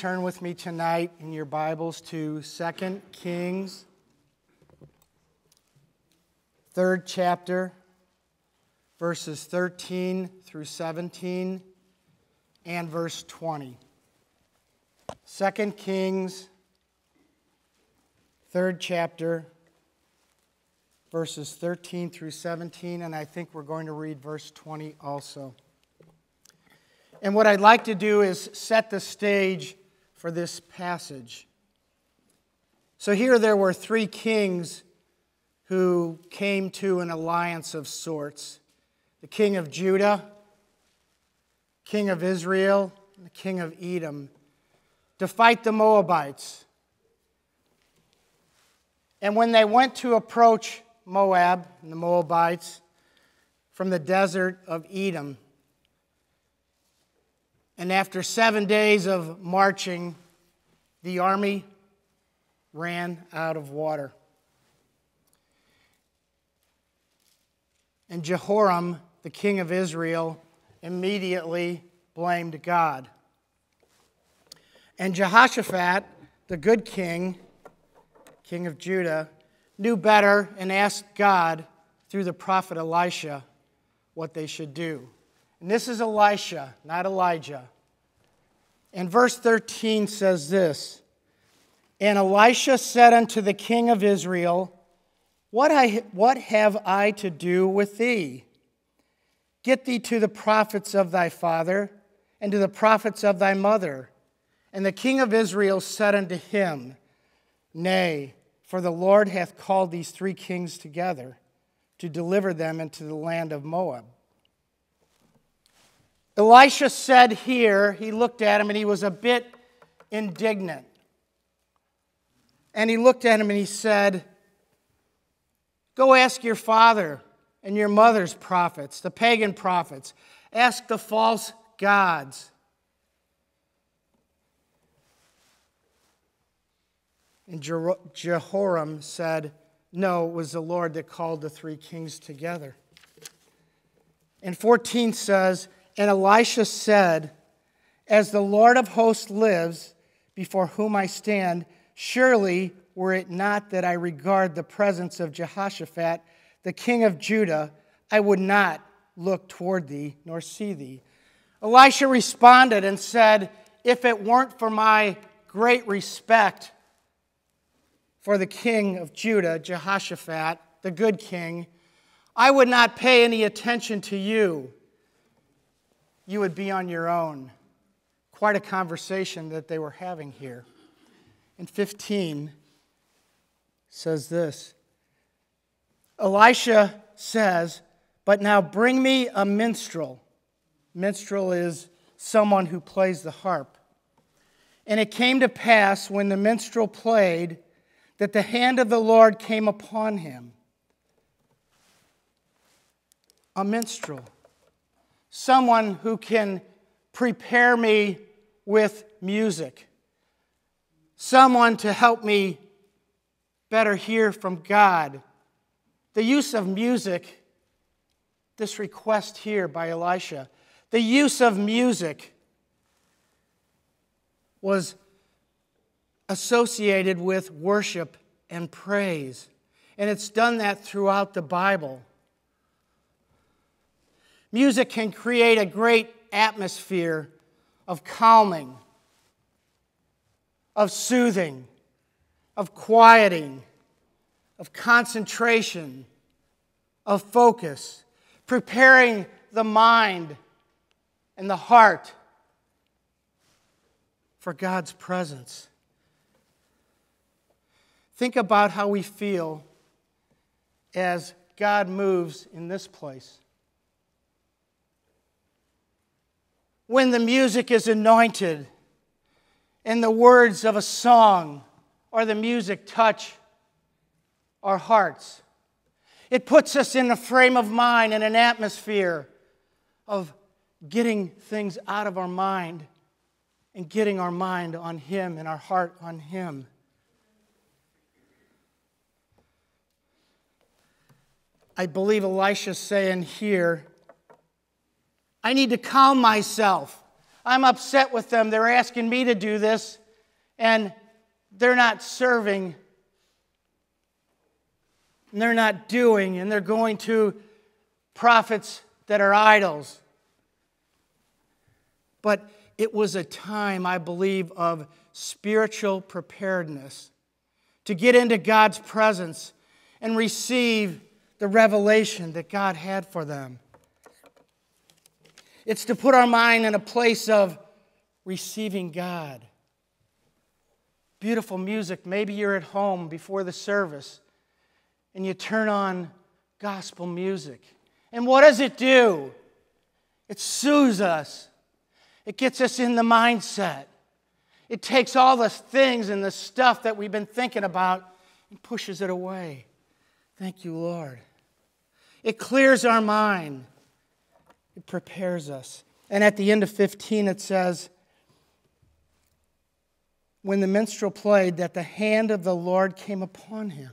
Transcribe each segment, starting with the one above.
turn with me tonight in your Bibles to 2 Kings, third chapter, verses 13 through 17, and verse 20. 2 Kings, third chapter, verses 13 through 17, and I think we're going to read verse 20 also. And what I'd like to do is set the stage for this passage. So here there were three kings who came to an alliance of sorts the king of Judah, king of Israel, and the king of Edom to fight the Moabites. And when they went to approach Moab and the Moabites from the desert of Edom, and after seven days of marching, the army ran out of water. And Jehoram, the king of Israel, immediately blamed God. And Jehoshaphat, the good king, king of Judah, knew better and asked God through the prophet Elisha what they should do. And this is Elisha, not Elijah. And verse 13 says this And Elisha said unto the king of Israel, What, I, what have I to do with thee? Get thee to the prophets of thy father and to the prophets of thy mother. And the king of Israel said unto him, Nay, for the Lord hath called these three kings together to deliver them into the land of Moab. Elisha said here, he looked at him and he was a bit indignant. And he looked at him and he said, Go ask your father and your mother's prophets, the pagan prophets. Ask the false gods. And Jehoram said, No, it was the Lord that called the three kings together. And 14 says, and Elisha said, As the Lord of hosts lives, before whom I stand, surely were it not that I regard the presence of Jehoshaphat, the king of Judah, I would not look toward thee nor see thee. Elisha responded and said, If it weren't for my great respect for the king of Judah, Jehoshaphat, the good king, I would not pay any attention to you you would be on your own. Quite a conversation that they were having here. And 15 says this Elisha says, But now bring me a minstrel. Minstrel is someone who plays the harp. And it came to pass when the minstrel played that the hand of the Lord came upon him. A minstrel someone who can prepare me with music, someone to help me better hear from God. The use of music, this request here by Elisha, the use of music was associated with worship and praise. And it's done that throughout the Bible. Music can create a great atmosphere of calming, of soothing, of quieting, of concentration, of focus, preparing the mind and the heart for God's presence. Think about how we feel as God moves in this place. When the music is anointed and the words of a song or the music touch our hearts. It puts us in a frame of mind and an atmosphere of getting things out of our mind and getting our mind on Him and our heart on Him. I believe Elisha's saying here I need to calm myself. I'm upset with them. They're asking me to do this, and they're not serving, and they're not doing, and they're going to prophets that are idols. But it was a time, I believe, of spiritual preparedness to get into God's presence and receive the revelation that God had for them. It's to put our mind in a place of receiving God. Beautiful music. Maybe you're at home before the service and you turn on gospel music. And what does it do? It soothes us, it gets us in the mindset. It takes all the things and the stuff that we've been thinking about and pushes it away. Thank you, Lord. It clears our mind, it prepares us. And at the end of 15, it says, When the minstrel played, that the hand of the Lord came upon him.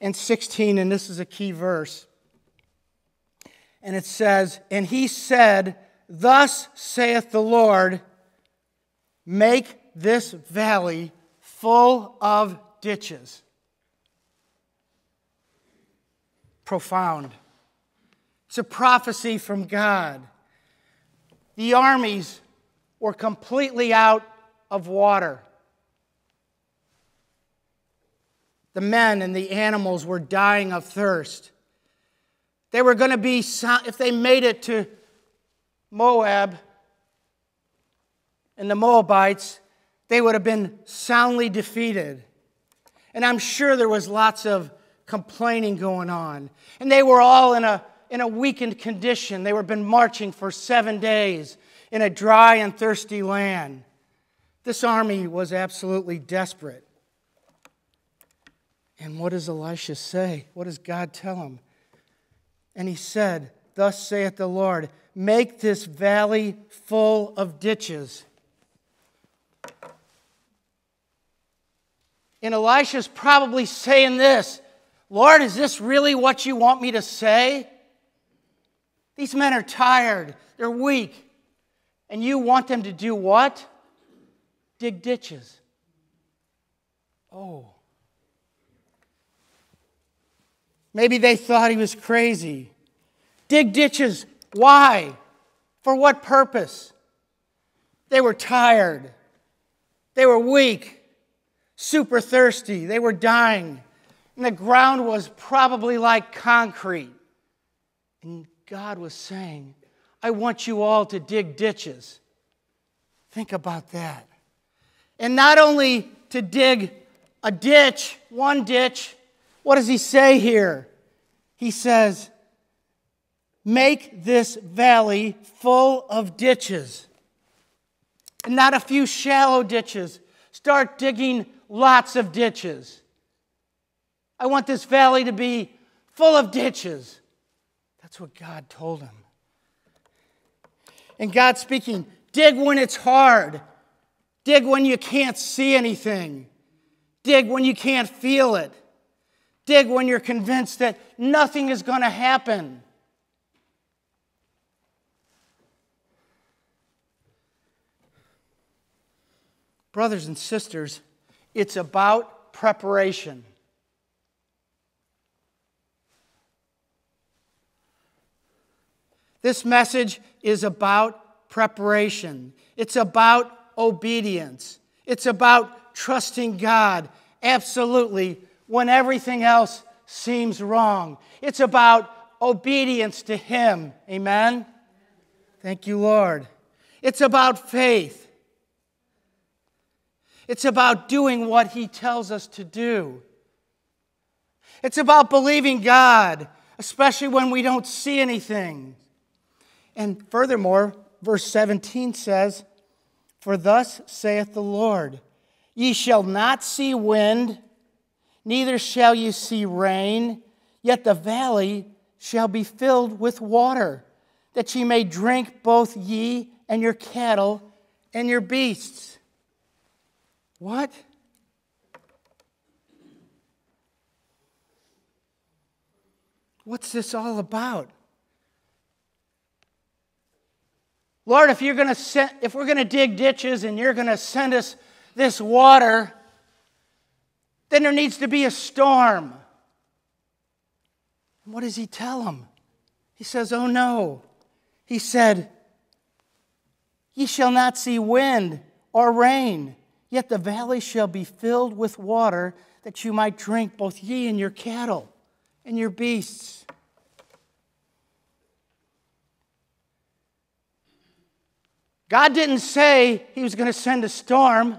And 16, and this is a key verse, and it says, And he said, Thus saith the Lord, make this valley full of ditches. Profound. It's a prophecy from God. The armies were completely out of water. The men and the animals were dying of thirst. They were going to be, if they made it to Moab, and the Moabites, they would have been soundly defeated. And I'm sure there was lots of complaining going on. And they were all in a, in a weakened condition. They were been marching for seven days in a dry and thirsty land. This army was absolutely desperate. And what does Elisha say? What does God tell him? And he said, Thus saith the Lord, make this valley full of ditches. And Elisha's probably saying this Lord, is this really what you want me to say? These men are tired, they're weak. And you want them to do what? Dig ditches. Oh. Maybe they thought he was crazy. Dig ditches. Why? For what purpose? They were tired. They were weak super thirsty. They were dying. And the ground was probably like concrete. And God was saying, I want you all to dig ditches. Think about that. And not only to dig a ditch, one ditch, what does he say here? He says, Make this valley full of ditches. And not a few shallow ditches. Start digging lots of ditches. I want this valley to be full of ditches. That's what God told him. And God speaking, dig when it's hard. Dig when you can't see anything. Dig when you can't feel it. Dig when you're convinced that nothing is going to happen. Brothers and sisters, it's about preparation. This message is about preparation. It's about obedience. It's about trusting God, absolutely, when everything else seems wrong. It's about obedience to Him. Amen? Thank you, Lord. It's about faith. It's about doing what He tells us to do. It's about believing God, especially when we don't see anything. And furthermore, verse 17 says, For thus saith the Lord, Ye shall not see wind, neither shall ye see rain, yet the valley shall be filled with water, that ye may drink both ye and your cattle and your beasts. What? What's this all about? Lord, if you're going to send, if we're going to dig ditches and you're going to send us this water, then there needs to be a storm. And what does he tell him? He says, Oh no. He said, Ye shall not see wind or rain, yet the valley shall be filled with water that you might drink, both ye and your cattle and your beasts. God didn't say he was going to send a storm.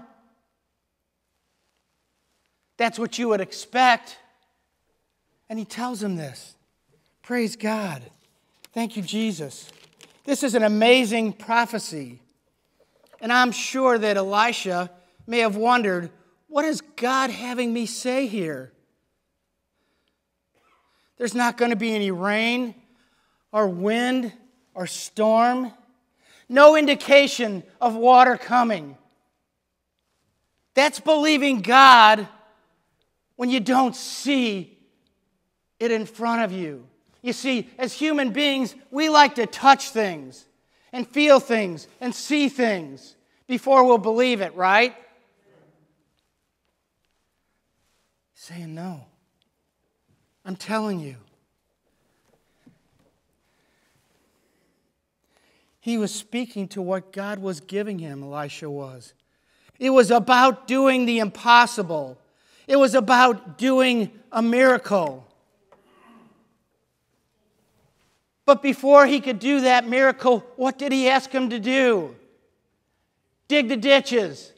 That's what you would expect. And he tells him this. Praise God. Thank you, Jesus. This is an amazing prophecy. And I'm sure that Elisha may have wondered what is God having me say here? There's not going to be any rain or wind or storm no indication of water coming. That's believing God when you don't see it in front of you. You see, as human beings, we like to touch things and feel things and see things before we'll believe it, right? Saying no. I'm telling you. He was speaking to what God was giving him, Elisha was. It was about doing the impossible, it was about doing a miracle. But before he could do that miracle, what did he ask him to do? Dig the ditches.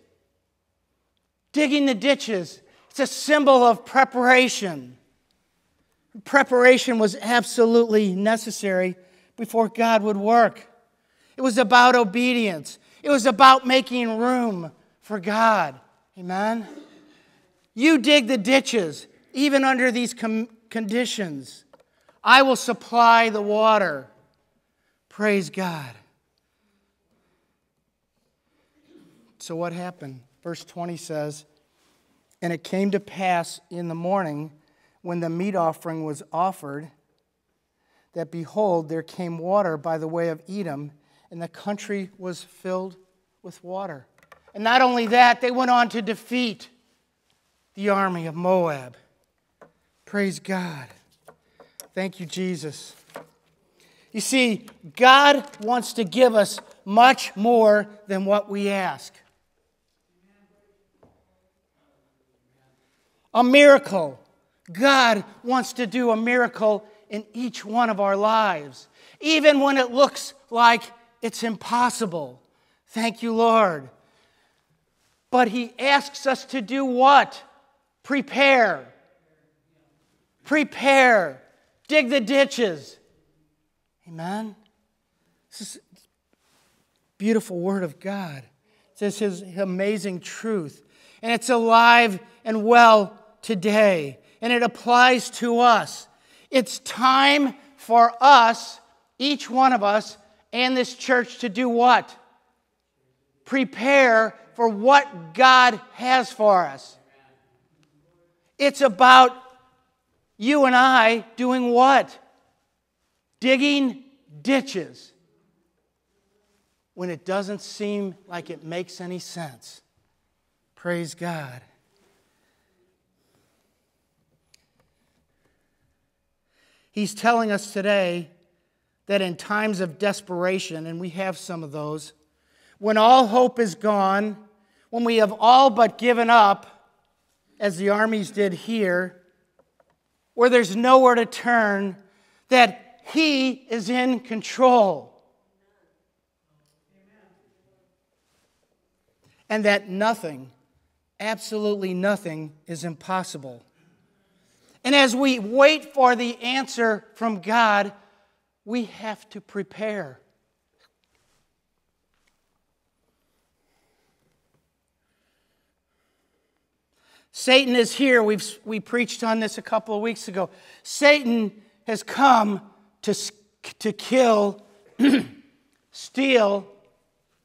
Digging the ditches. It's a symbol of preparation. Preparation was absolutely necessary before God would work. It was about obedience. It was about making room for God. Amen? You dig the ditches, even under these conditions. I will supply the water. Praise God. So, what happened? Verse 20 says, And it came to pass in the morning when the meat offering was offered, that behold, there came water by the way of Edom and the country was filled with water. And not only that, they went on to defeat the army of Moab. Praise God. Thank you, Jesus. You see, God wants to give us much more than what we ask. A miracle. God wants to do a miracle in each one of our lives, even when it looks like it's impossible. Thank you, Lord. But He asks us to do what? Prepare. Prepare. Dig the ditches. Amen. This is beautiful word of God. It's His amazing truth. And it's alive and well today. And it applies to us. It's time for us, each one of us, and this church to do what? Prepare for what God has for us. It's about you and I doing what? Digging ditches when it doesn't seem like it makes any sense. Praise God. He's telling us today that in times of desperation, and we have some of those, when all hope is gone, when we have all but given up, as the armies did here, where there's nowhere to turn, that He is in control. And that nothing, absolutely nothing, is impossible. And as we wait for the answer from God, we have to prepare. Satan is here. We've, we preached on this a couple of weeks ago. Satan has come to, to kill, steal,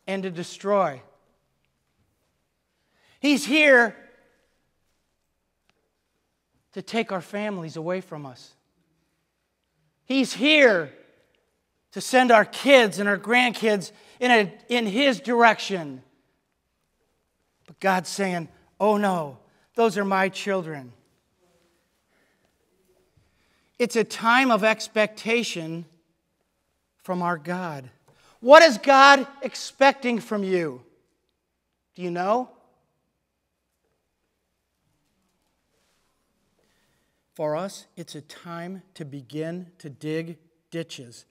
and to destroy. He's here to take our families away from us. He's here to send our kids and our grandkids in, a, in His direction. But God's saying, oh no, those are my children. It's a time of expectation from our God. What is God expecting from you? Do you know? For us, it's a time to begin to dig ditches,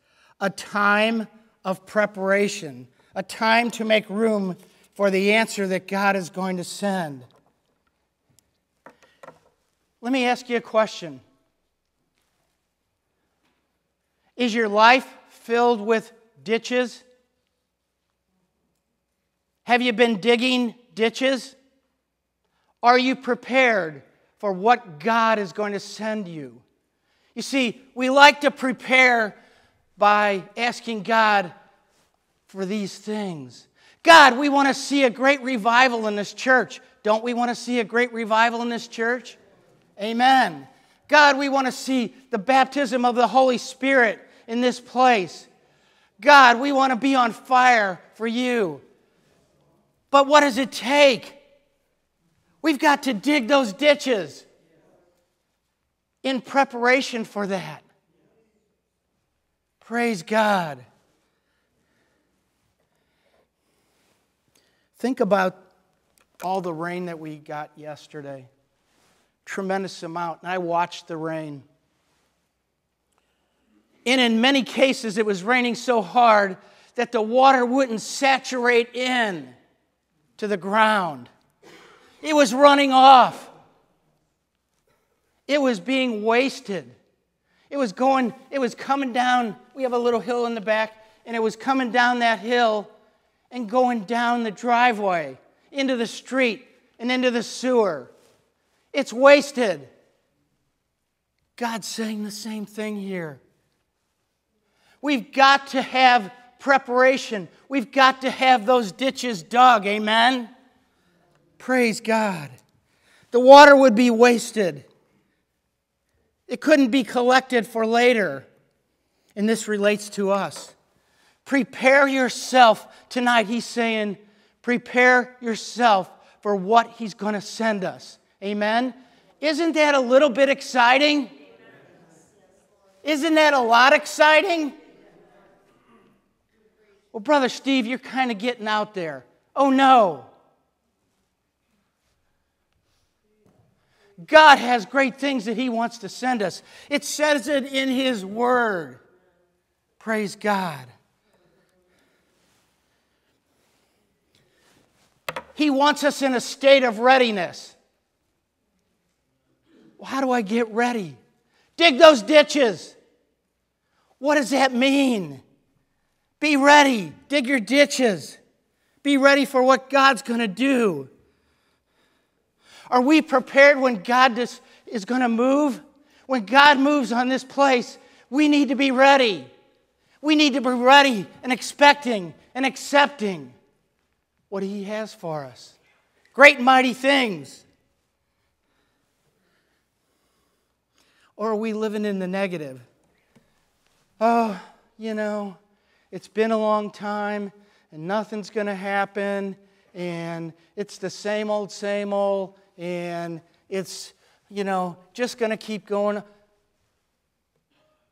a time of preparation, a time to make room for the answer that God is going to send. Let me ask you a question Is your life filled with ditches? Have you been digging ditches? Are you prepared for what God is going to send you? You see, we like to prepare by asking God for these things. God, we want to see a great revival in this church. Don't we want to see a great revival in this church? Amen. God, we want to see the baptism of the Holy Spirit in this place. God, we want to be on fire for you. But what does it take? We've got to dig those ditches in preparation for that. Praise God. Think about all the rain that we got yesterday. Tremendous amount. And I watched the rain. And in many cases, it was raining so hard that the water wouldn't saturate in to the ground. It was running off. It was being wasted. It was going, it was coming down. We have a little hill in the back, and it was coming down that hill and going down the driveway into the street and into the sewer. It's wasted. God's saying the same thing here. We've got to have preparation. We've got to have those ditches dug. Amen? Praise God. The water would be wasted, it couldn't be collected for later. And this relates to us. Prepare yourself tonight. He's saying, prepare yourself for what He's going to send us. Amen? Isn't that a little bit exciting? Isn't that a lot exciting? Well, Brother Steve, you're kind of getting out there. Oh, no. God has great things that He wants to send us. It says it in His Word. Praise God. He wants us in a state of readiness. Well, how do I get ready? Dig those ditches. What does that mean? Be ready. Dig your ditches. Be ready for what God's going to do. Are we prepared when God is going to move? When God moves on this place, we need to be ready. We need to be ready and expecting and accepting what He has for us. Great mighty things. Or are we living in the negative? Oh, you know, it's been a long time and nothing's going to happen and it's the same old, same old, and it's, you know, just going to keep going.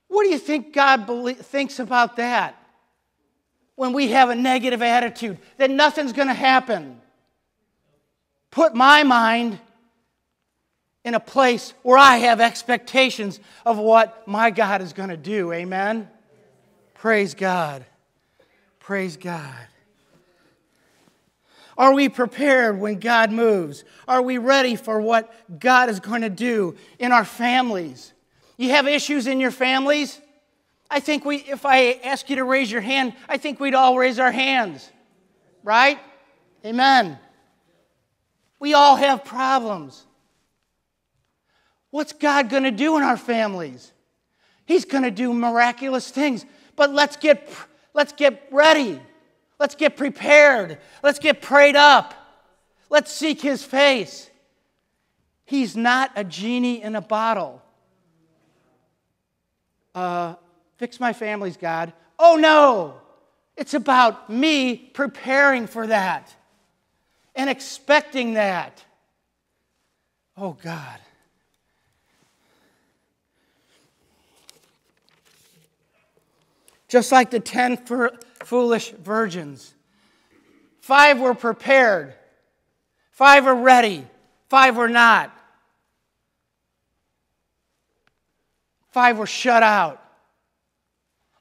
What do you think God thinks about that? When we have a negative attitude, that nothing's going to happen. Put my mind in a place where I have expectations of what my God is going to do. Amen? Praise God. Praise God. Are we prepared when God moves? Are we ready for what God is going to do in our families? You have issues in your families? I think we, if I ask you to raise your hand, I think we'd all raise our hands. Right? Amen. We all have problems. What's God going to do in our families? He's going to do miraculous things. But let's get Let's get ready. Let's get prepared. Let's get prayed up. Let's seek his face. He's not a genie in a bottle. Uh, fix my family's God. Oh no, it's about me preparing for that and expecting that. Oh God. Just like the ten foolish virgins, five were prepared, five were ready, five were not. Five were shut out.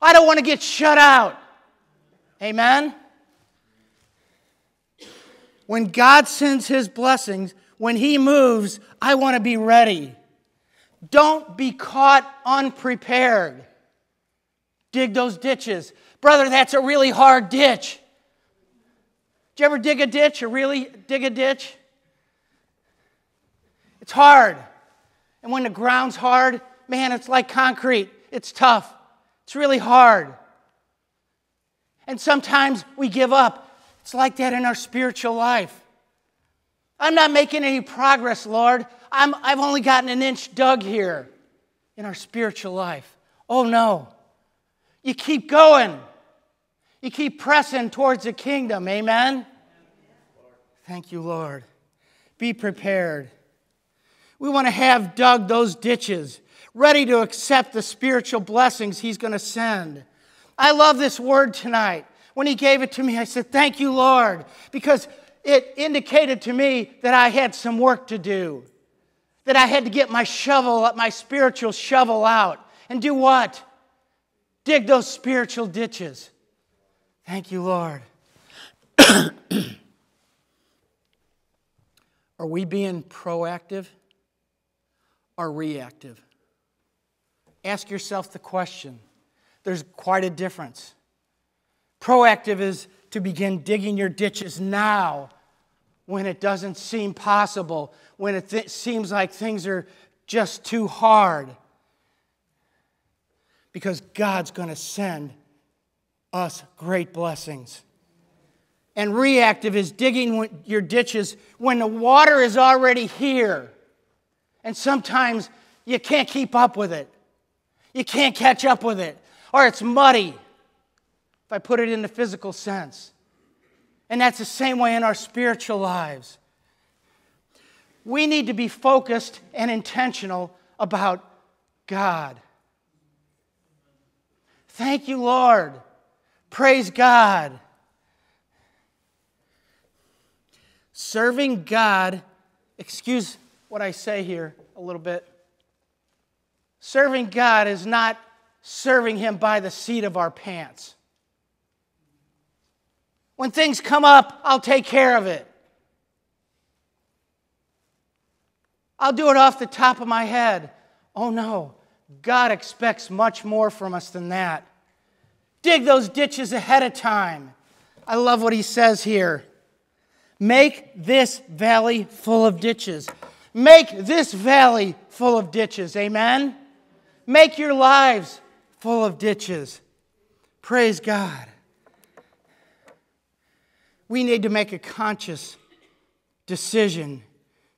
I don't want to get shut out. Amen? When God sends his blessings, when he moves, I want to be ready. Don't be caught unprepared. Dig those ditches. Brother, that's a really hard ditch. Did you ever dig a ditch or really dig a ditch? It's hard. And when the ground's hard, man, it's like concrete. It's tough. It's really hard. And sometimes we give up. It's like that in our spiritual life. I'm not making any progress, Lord. I'm, I've only gotten an inch dug here in our spiritual life. Oh no. You keep going. You keep pressing towards the kingdom. Amen? Thank you, Lord. Be prepared. We want to have dug those ditches, ready to accept the spiritual blessings He's going to send. I love this word tonight. When He gave it to me, I said, Thank you, Lord, because it indicated to me that I had some work to do, that I had to get my shovel, my spiritual shovel out, and do what? Dig those spiritual ditches. Thank you, Lord. Are we being proactive or reactive? Ask yourself the question. There's quite a difference. Proactive is to begin digging your ditches now when it doesn't seem possible, when it th- seems like things are just too hard because God's going to send us great blessings. And reactive is digging your ditches when the water is already here. And sometimes you can't keep up with it. You can't catch up with it. Or it's muddy, if I put it in the physical sense. And that's the same way in our spiritual lives. We need to be focused and intentional about God. Thank you, Lord. Praise God. Serving God, excuse what I say here a little bit. Serving God is not serving Him by the seat of our pants. When things come up, I'll take care of it. I'll do it off the top of my head. Oh no, God expects much more from us than that. Dig those ditches ahead of time. I love what he says here. Make this valley full of ditches. Make this valley full of ditches. Amen? Make your lives full of ditches. Praise God. We need to make a conscious decision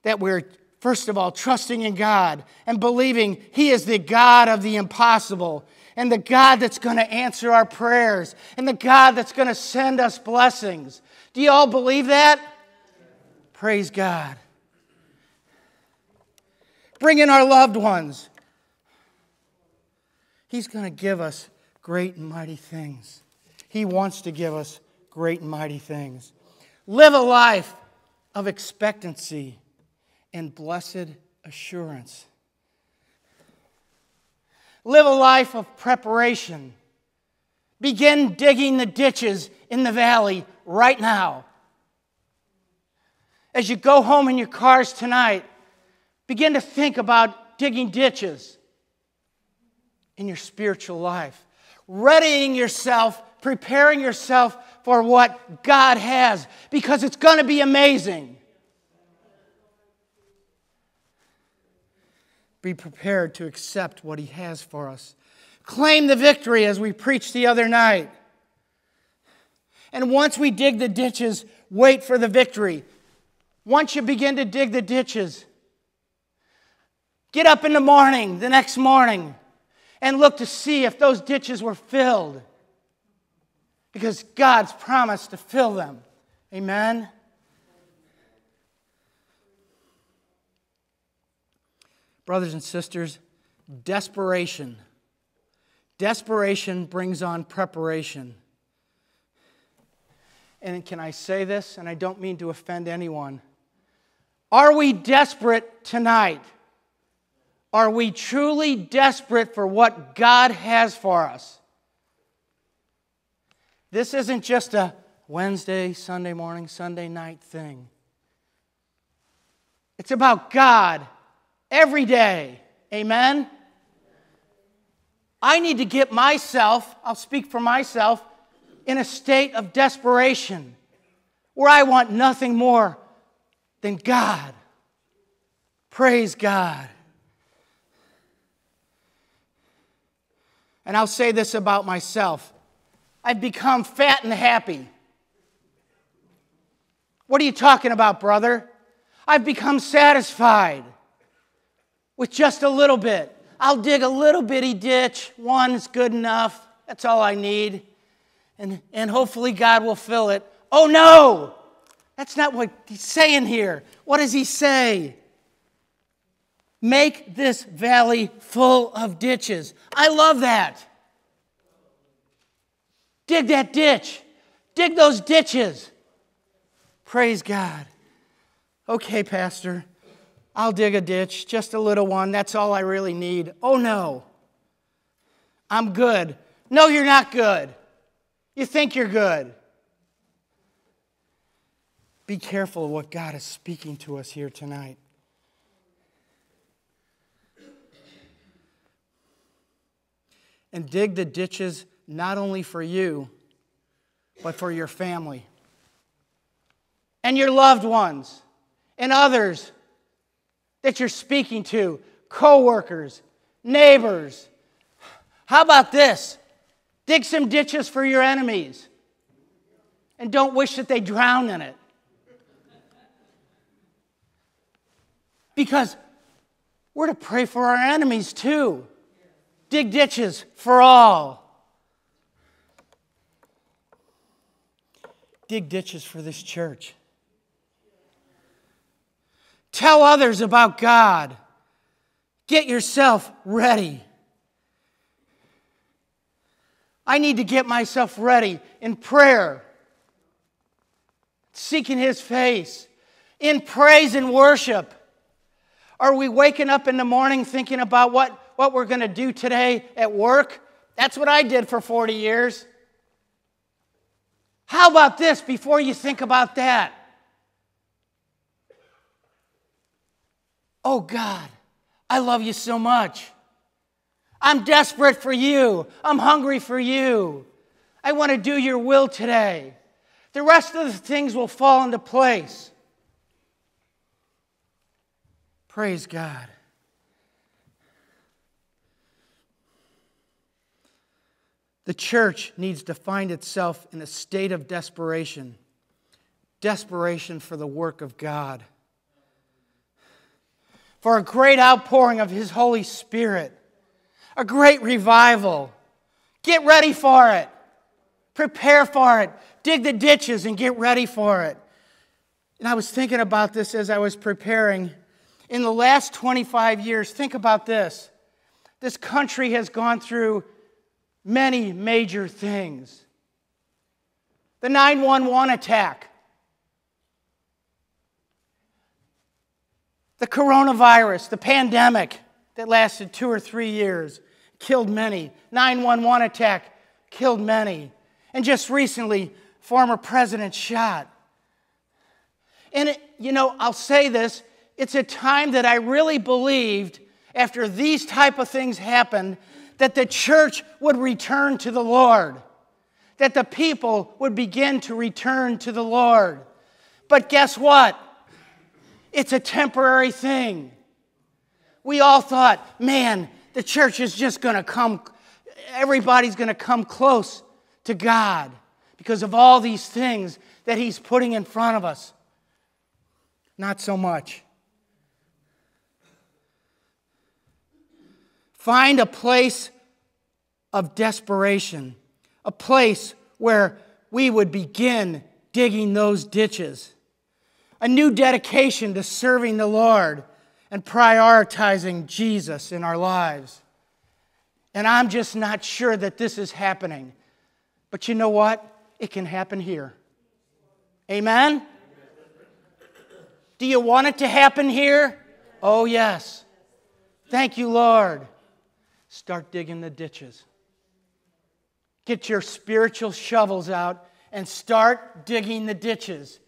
that we're First of all, trusting in God and believing He is the God of the impossible and the God that's going to answer our prayers and the God that's going to send us blessings. Do you all believe that? Praise God. Bring in our loved ones. He's going to give us great and mighty things. He wants to give us great and mighty things. Live a life of expectancy and blessed assurance. Live a life of preparation. Begin digging the ditches in the valley right now. As you go home in your cars tonight, begin to think about digging ditches in your spiritual life, readying yourself, preparing yourself for what God has, because it's going to be amazing. Be prepared to accept what He has for us. Claim the victory as we preached the other night. And once we dig the ditches, wait for the victory. Once you begin to dig the ditches, get up in the morning, the next morning, and look to see if those ditches were filled. Because God's promised to fill them. Amen. Brothers and sisters, desperation. Desperation brings on preparation. And can I say this? And I don't mean to offend anyone. Are we desperate tonight? Are we truly desperate for what God has for us? This isn't just a Wednesday, Sunday morning, Sunday night thing. It's about God every day. Amen? I need to get myself, I'll speak for myself, in a state of desperation where I want nothing more than God. Praise God. And I'll say this about myself I've become fat and happy. What are you talking about, brother? I've become satisfied with just a little bit. I'll dig a little bitty ditch. One is good enough. That's all I need. And, and hopefully God will fill it. Oh no! That's not what he's saying here. What does he say? Make this valley full of ditches. I love that. Dig that ditch. Dig those ditches. Praise God. Okay, Pastor, I'll dig a ditch, just a little one. That's all I really need. Oh, no. I'm good. No, you're not good. You think you're good. Be careful of what God is speaking to us here tonight. and dig the ditches not only for you, but for your family and your loved ones and others that you're speaking to, coworkers, neighbors. How about this? Dig some ditches for your enemies and don't wish that they drown in it. Because we're to pray for our enemies too dig ditches for all. Dig ditches for this church. Tell others about God. Get yourself ready. I need to get myself ready in prayer, seeking His face, in praise and worship. Are we waking up in the morning thinking about what what we're going to do today at work. That's what I did for 40 years. How about this before you think about that? Oh God, I love you so much. I'm desperate for you. I'm hungry for you. I want to do your will today. The rest of the things will fall into place. Praise God. The church needs to find itself in a state of desperation desperation for the work of God, for a great outpouring of His Holy Spirit, a great revival. Get ready for it. Prepare for it. Dig the ditches and get ready for it. And I was thinking about this as I was preparing. In the last 25 years, think about this. This country has gone through many major things. The 911 attack, the coronavirus, the pandemic that lasted two or three years, killed many. 911 attack killed many. And just recently, former president shot. And, it, you know, I'll say this it's a time that I really believed after these type of things happened that the church would return to the Lord, that the people would begin to return to the Lord. But guess what? It's a temporary thing. We all thought, man, the church is just going to come, everybody's going to come close to God because of all these things that He's putting in front of us. Not so much. Find a place of desperation, a place where we would begin digging those ditches, a new dedication to serving the Lord and prioritizing Jesus in our lives. And I'm just not sure that this is happening. But you know what? It can happen here. Amen? Do you want it to happen here? Oh, yes. Thank you, Lord. Start digging the ditches. Get your spiritual shovels out and start digging the ditches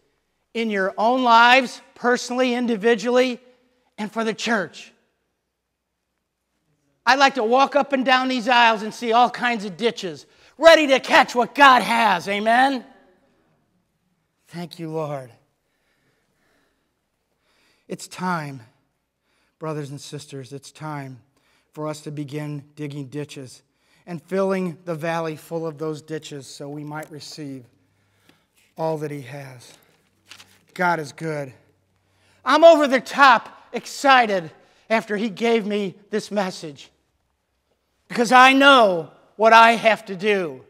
in your own lives, personally, individually, and for the church. I like to walk up and down these aisles and see all kinds of ditches, ready to catch what God has. Amen? Thank you, Lord. It's time, brothers and sisters, it's time for us to begin digging ditches and filling the valley full of those ditches so we might receive all that He has. God is good. I'm over the top excited after He gave me this message because I know what I have to do.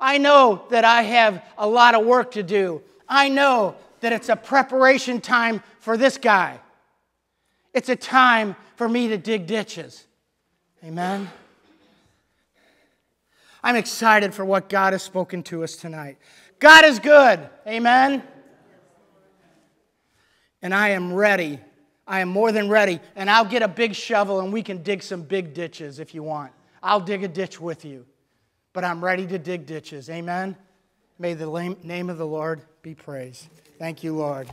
I know that I have a lot of work to do. I know that it's a preparation time for this guy. It's a time for me to dig ditches. Amen. I'm excited for what God has spoken to us tonight. God is good. Amen. And I am ready. I am more than ready. And I'll get a big shovel and we can dig some big ditches if you want. I'll dig a ditch with you. But I'm ready to dig ditches. Amen. May the name of the Lord be praised. Thank you, Lord.